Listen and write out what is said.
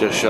Just shut